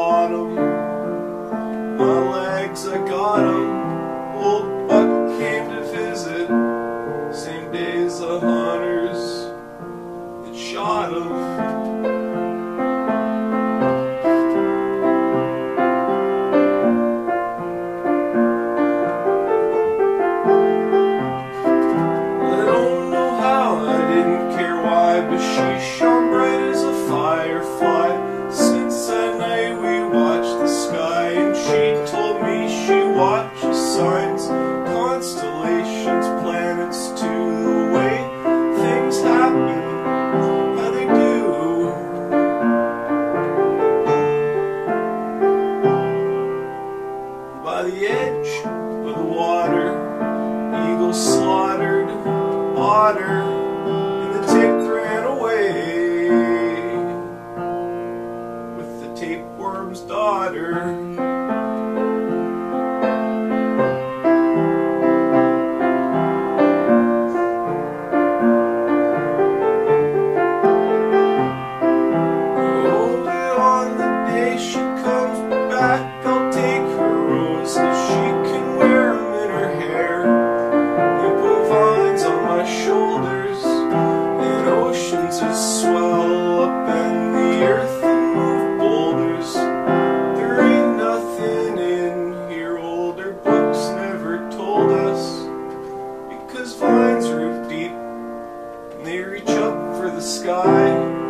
said autumn. My legs, I got 'em. Old Buck came to visit. Same day as the hunters that shot him. I don't the water, eagle slaughtered otter, and the tick ran away with the tapeworm's daughter. root deep, and they reach up for the sky.